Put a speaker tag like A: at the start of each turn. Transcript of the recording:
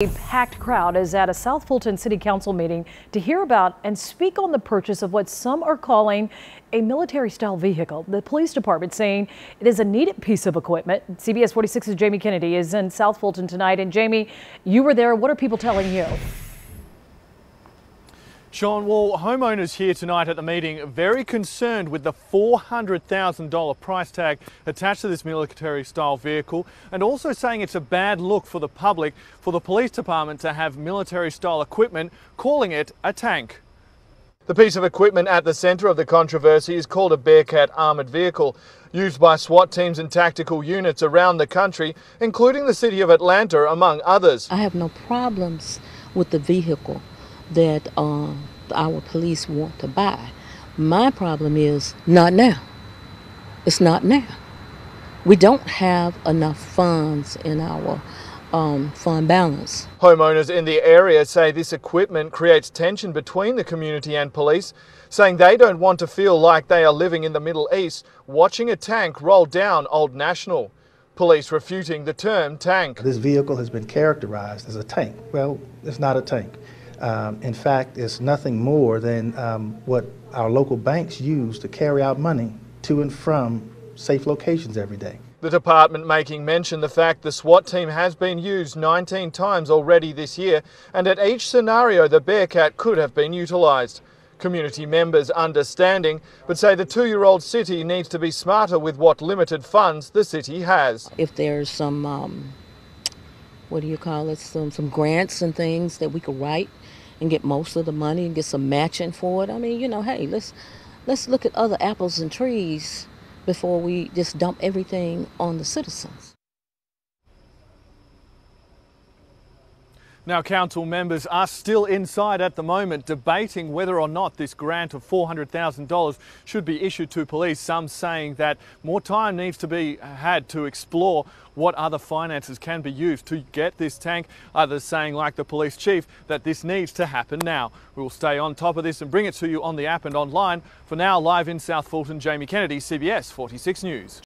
A: A packed crowd is at a South Fulton City Council meeting to hear about and speak on the purchase of what some are calling a military style vehicle. The police department saying it is a needed piece of equipment. CBS 46's Jamie Kennedy is in South Fulton tonight. And Jamie, you were there. What are people telling you?
B: Sean, well, homeowners here tonight at the meeting very concerned with the $400,000 price tag attached to this military style vehicle and also saying it's a bad look for the public for the police department to have military style equipment, calling it a tank. The piece of equipment at the centre of the controversy is called a Bearcat armoured vehicle, used by SWAT teams and tactical units around the country, including the city of Atlanta, among others.
C: I have no problems with the vehicle that um, our police want to buy. My problem is not now. It's not now. We don't have enough funds in our um, fund balance.
B: Homeowners in the area say this equipment creates tension between the community and police, saying they don't want to feel like they are living in the Middle East watching a tank roll down Old National. Police refuting the term tank.
D: This vehicle has been characterized as a tank. Well, it's not a tank. Um, in fact, it's nothing more than um, what our local banks use to carry out money to and from safe locations every day.
B: The department making mention the fact the SWAT team has been used 19 times already this year, and at each scenario the Bearcat could have been utilised. Community members understanding, but say the two-year-old city needs to be smarter with what limited funds the city has.
C: If there's some, um, what do you call it, some, some grants and things that we could write and get most of the money and get some matching for it. I mean, you know, hey, let's let's look at other apples and trees before we just dump everything on the citizens.
B: Now, council members are still inside at the moment debating whether or not this grant of $400,000 should be issued to police. Some saying that more time needs to be had to explore what other finances can be used to get this tank. Others saying, like the police chief, that this needs to happen now. We will stay on top of this and bring it to you on the app and online. For now, live in South Fulton, Jamie Kennedy, CBS 46 News.